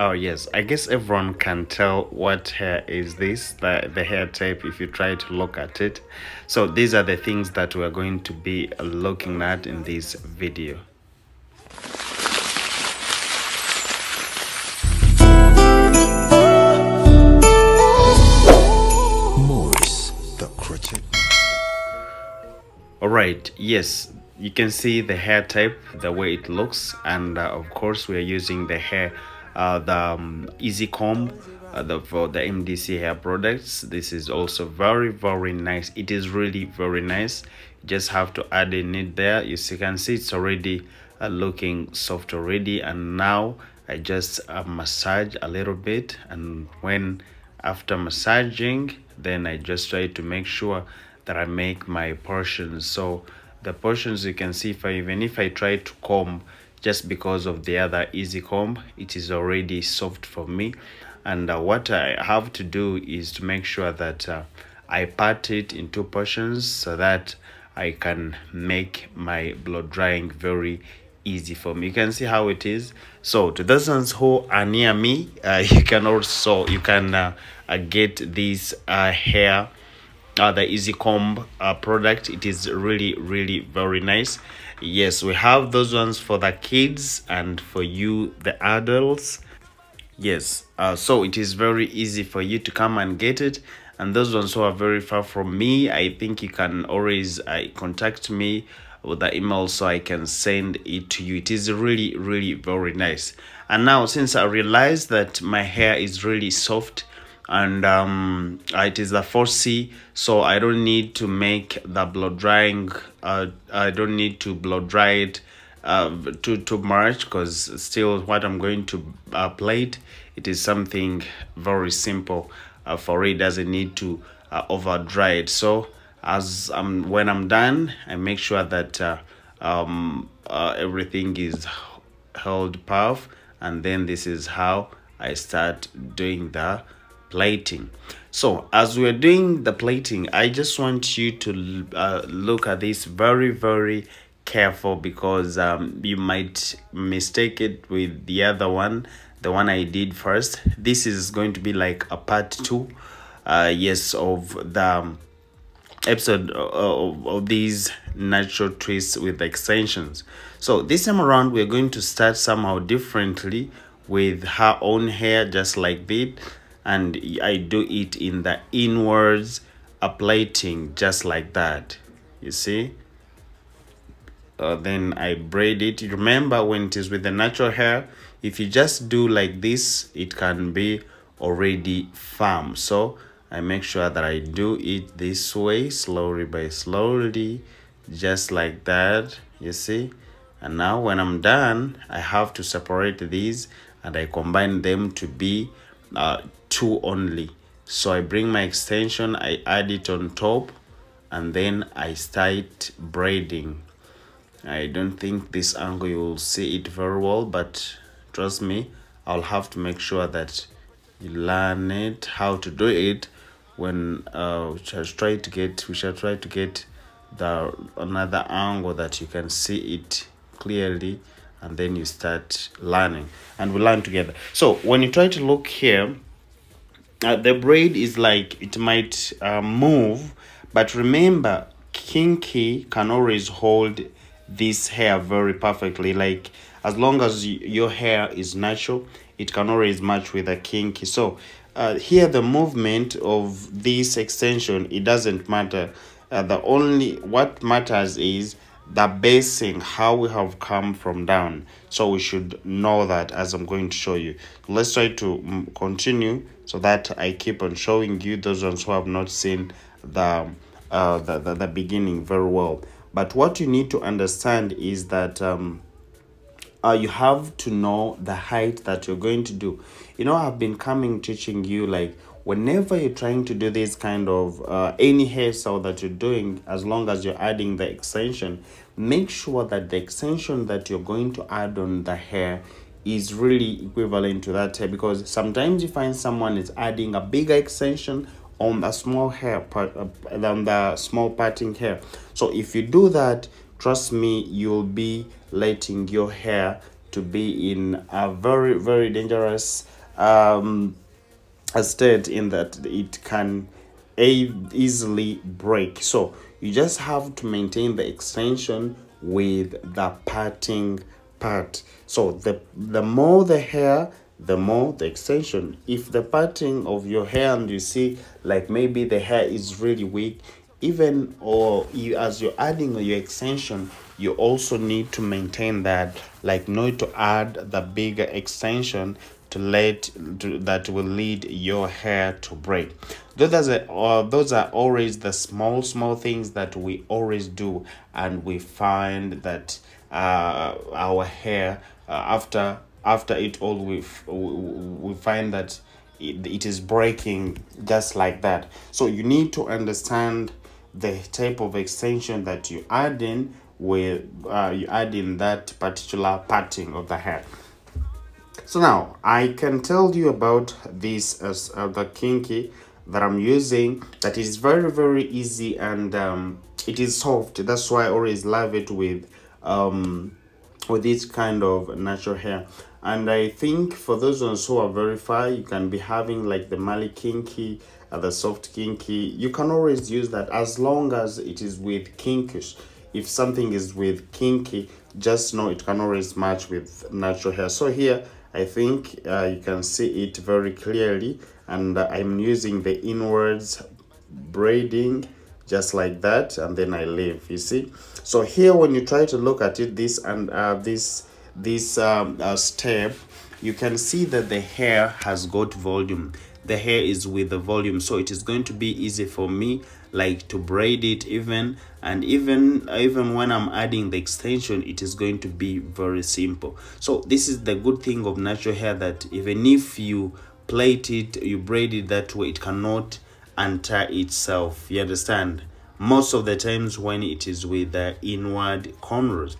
Oh yes, I guess everyone can tell what hair is this, the, the hair type if you try to look at it. So these are the things that we're going to be looking at in this video. Maurice, the. Alright, yes, you can see the hair type, the way it looks, and uh, of course we are using the hair uh, the um, easy comb uh, the, for the mdc hair products. This is also very very nice. It is really very nice. You just have to add in it there. You, see, you can see it's already uh, looking soft already. And now i just uh, massage a little bit. And when after massaging then i just try to make sure that i make my portions. So the portions you can see if I, even if i try to comb just because of the other easy comb it is already soft for me. And uh, what I have to do is to make sure that uh, I part it into portions so that I can make my blow drying very easy for me. You can see how it is. So to those ones who are near me uh, you can also you can uh, uh, get this uh, hair uh, the easy comb uh, product. It is really really very nice yes we have those ones for the kids and for you the adults. Yes uh, so it is very easy for you to come and get it. And those ones who are very far from me i think you can always uh, contact me with the email so i can send it to you. It is really really very nice. And now since i realized that my hair is really soft and um, it is the 4C so I don't need to make the blow drying uh, I don't need to blow dry it uh, too, too much because still what I'm going to uh, plate it is something very simple. Uh, for it doesn't need to uh, over dry it. So as um, when I'm done I make sure that uh, um, uh, everything is held puff and then this is how I start doing the plating. So as we're doing the plating i just want you to uh, look at this very very careful because um, you might mistake it with the other one the one i did first. This is going to be like a part two uh, yes of the um, episode of, of these natural twists with extensions. So this time around we're going to start somehow differently with her own hair just like that and I do it in the inwards plating just like that you see? Uh, then I braid it. Remember when it is with the natural hair if you just do like this it can be already firm. So I make sure that I do it this way slowly by slowly just like that you see? And now when I'm done I have to separate these and I combine them to be uh, two only. So i bring my extension i add it on top and then i start braiding. I don't think this angle you will see it very well but trust me i'll have to make sure that you learn it how to do it. When uh we shall try to get we shall try to get the another angle that you can see it clearly and then you start learning and we learn together. So when you try to look here uh, the braid is like it might uh, move but remember kinky can always hold this hair very perfectly. Like as long as your hair is natural it can always match with a kinky. So uh, here the movement of this extension it doesn't matter. Uh, the only what matters is the basing how we have come from down. So we should know that as i'm going to show you. Let's try to mm, continue so that i keep on showing you those ones who have not seen the uh the, the, the beginning very well. But what you need to understand is that um uh, you have to know the height that you're going to do. You know i've been coming teaching you like whenever you're trying to do this kind of uh, any hairstyle that you're doing as long as you're adding the extension make sure that the extension that you're going to add on the hair is really equivalent to that hair. Because sometimes you find someone is adding a bigger extension on the small hair part uh, on the small parting hair. So if you do that trust me you'll be letting your hair to be in a very very dangerous um, state in that it can a easily break. So you just have to maintain the extension with the parting part. So the the more the hair the more the extension. If the parting of your hair and you see like maybe the hair is really weak even or you as you're adding your extension you also need to maintain that. Like not to add the bigger extension to let to, that will lead your hair to break those are uh, those are always the small small things that we always do and we find that uh, our hair uh, after after it all we we find that it, it is breaking just like that. So you need to understand the type of extension that you add in with uh, you add in that particular parting of the hair so now i can tell you about this as uh, the kinky that i'm using that is very very easy and um, it is soft. That's why i always love it with um with this kind of natural hair. And i think for those ones who are very far you can be having like the mali kinky uh, the soft kinky. You can always use that as long as it is with kinkish. If something is with kinky just know it can always match with natural hair. So here i think uh, you can see it very clearly and uh, i'm using the inwards braiding just like that and then i leave you see? So here when you try to look at it this and uh, this this um, uh, step you can see that the hair has got volume. The hair is with the volume so it is going to be easy for me like to braid it even and even even when i'm adding the extension it is going to be very simple. So this is the good thing of natural hair that even if you plait it you braid it that way it cannot untie itself you understand? Most of the times when it is with the inward cornrows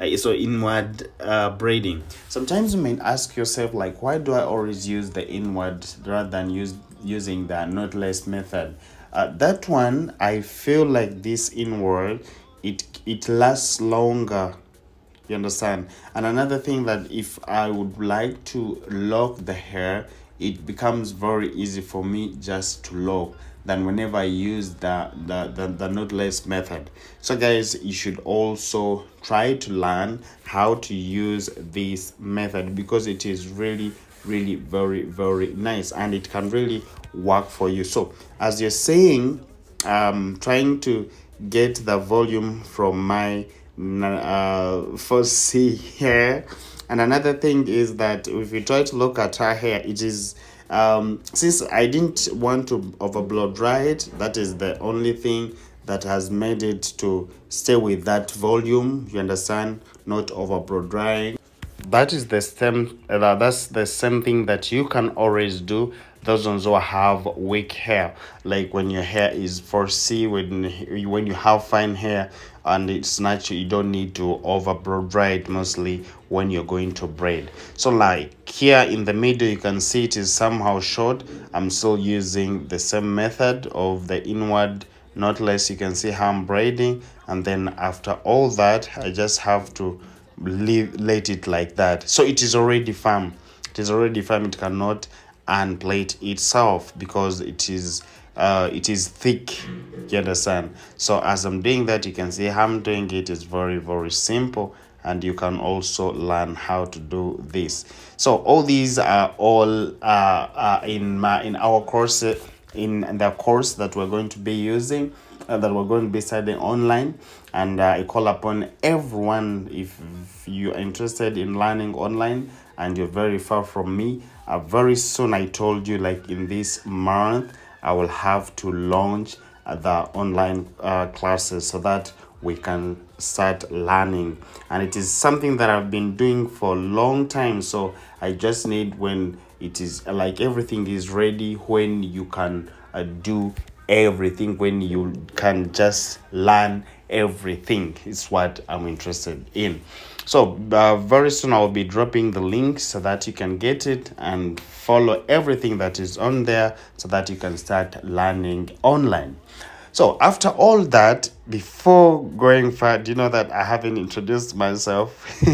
uh, so inward uh, braiding. Sometimes you may ask yourself like why do i always use the inward rather than use using the knotless method uh, that one i feel like this inward it it lasts longer you understand and another thing that if i would like to lock the hair it becomes very easy for me just to lock than whenever I use the, the, the, the knotless method. So guys, you should also try to learn how to use this method because it is really, really very, very nice and it can really work for you. So as you're saying, um, trying to get the volume from my uh, first C hair. And another thing is that if you try to look at her hair, it is um, since I didn't want to over blow dry it, that is the only thing that has made it to stay with that volume. You understand? Not over blow drying. That is the same. Uh, that's the same thing that you can always do those ones who have weak hair. Like when your hair is 4c when when you have fine hair and it's natural you don't need to over it mostly when you're going to braid. So like here in the middle you can see it is somehow short. I'm still using the same method of the inward knotless you can see how i'm braiding. And then after all that i just have to leave let it like that. So it is already firm. It is already firm. It cannot unplate itself because it is uh it is thick. You understand? So as i'm doing that you can see how i'm doing it is very very simple. And you can also learn how to do this. So all these are all uh, uh in my in our course in the course that we're going to be using that we're going to be studying online. And uh, i call upon everyone if, if you're interested in learning online and you're very far from me. Uh, very soon i told you like in this month i will have to launch uh, the online uh, classes so that we can start learning. And it is something that i've been doing for a long time. So i just need when it is like everything is ready when you can uh, do everything when you can just learn everything is what i'm interested in. So uh, very soon i'll be dropping the link so that you can get it and follow everything that is on there so that you can start learning online. So after all that before going far do you know that i haven't introduced myself?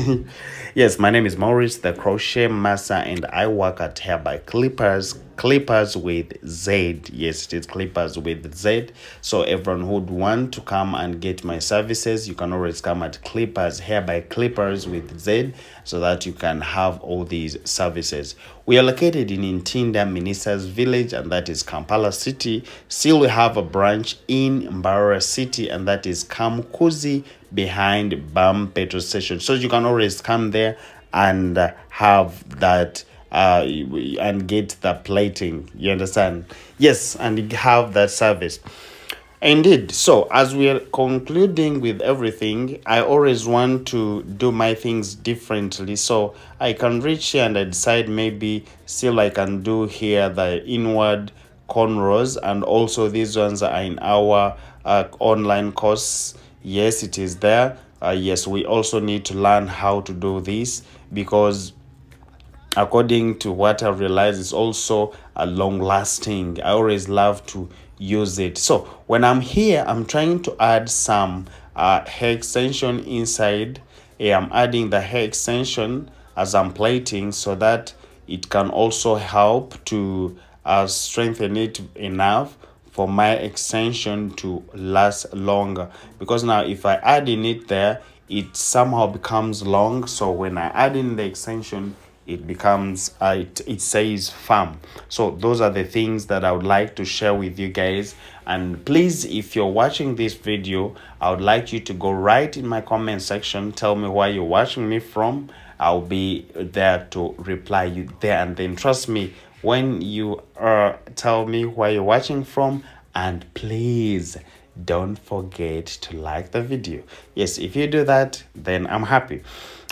Yes, my name is Maurice, the crochet master, and I work at Hair by Clippers clippers with z. Yes it is clippers with z. So everyone who would want to come and get my services you can always come at clippers here by clippers with z so that you can have all these services. We are located in Ntinda Ministers Village and that is Kampala City. Still we have a branch in Mbarara City and that is Kamukuzi behind BAM petrol station so you can always come there and have that uh, and get the plating. You understand? Yes, and have that service. Indeed. So, as we are concluding with everything, I always want to do my things differently. So, I can reach here and I decide maybe still I can do here the inward cornrows, and also these ones are in our uh, online course. Yes, it is there. Uh, yes, we also need to learn how to do this because according to what I've realized, is also a long lasting. I always love to use it. So when I'm here, I'm trying to add some uh, hair extension inside. I'm adding the hair extension as I'm plating so that it can also help to uh, strengthen it enough for my extension to last longer because now if I add in it there it somehow becomes long so when I add in the extension it becomes uh, it, it says farm. So those are the things that i would like to share with you guys. And please if you're watching this video i would like you to go right in my comment section tell me where you're watching me from. I'll be there to reply you there. And then trust me when you uh tell me where you're watching from. And please don't forget to like the video. Yes if you do that then i'm happy.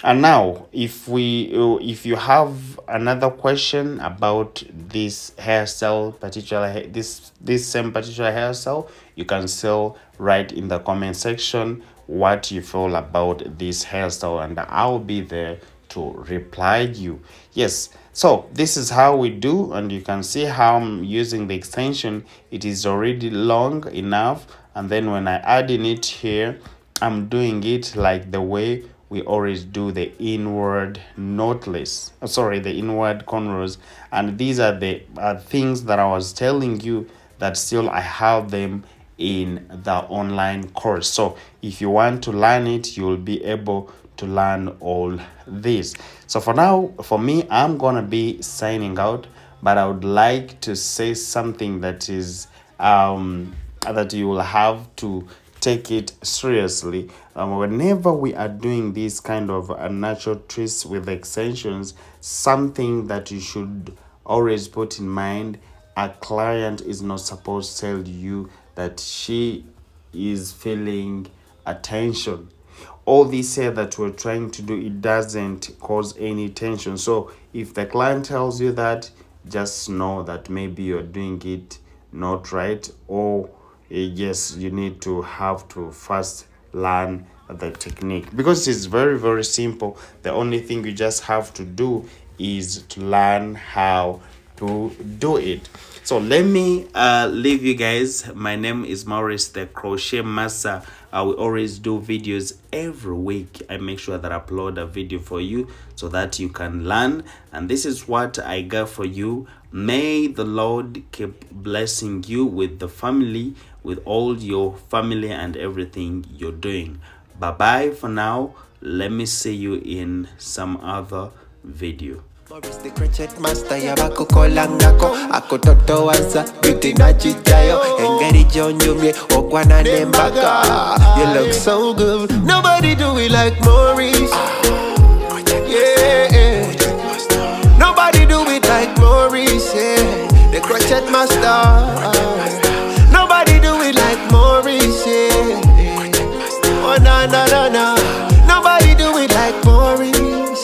And now if we if you have another question about this hairstyle particular this this same particular hairstyle you can still write in the comment section what you feel about this hairstyle and i'll be there to reply you. Yes so this is how we do and you can see how i'm using the extension. It is already long enough and then when i add in it here i'm doing it like the way we always do the inward knotless oh, sorry the inward cornrows. And these are the uh, things that i was telling you that still i have them in the online course. So if you want to learn it you'll be able to learn all this. So for now for me i'm gonna be signing out but i would like to say something that is um that you will have to take it seriously. Um, whenever we are doing this kind of natural twist with extensions something that you should always put in mind a client is not supposed to tell you that she is feeling attention. All this here that we're trying to do it doesn't cause any tension. So if the client tells you that just know that maybe you're doing it not right or yes you need to have to first learn the technique. Because it's very very simple the only thing you just have to do is to learn how to do it. So let me uh leave you guys. My name is maurice the crochet master. I will always do videos every week. I make sure that I upload a video for you so that you can learn. And this is what i got for you may the lord keep blessing you with the family with all your family and everything you're doing. Bye bye for now. Let me see you in some other video. Maurice the crochet master yabakukolangako akutotowaza beauty nachitayo engeri gyonyumye ogwana nembaga. You look so good. Nobody do it like Maurice. Yeah. Nobody do it like Maurice yeah the crochet master. Nobody do it like Maurice yeah oh na na na na. Nobody do it like Maurice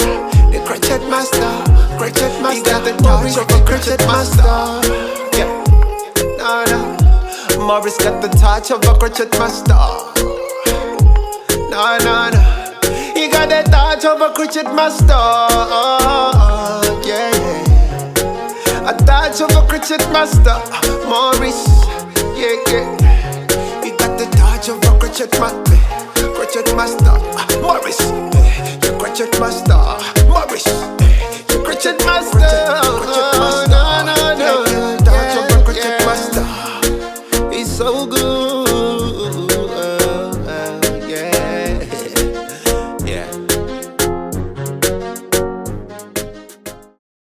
the crochet master crochet master. he got the touch of a crochet master. yeah. No no Maurice got the touch of a crochet master. No no no he got the touch of a crochet master touch of a crochet master Maurice yeah yeah he got the touch of a crochet master crochet master Maurice, you crochet master. Maurice, the crochet master.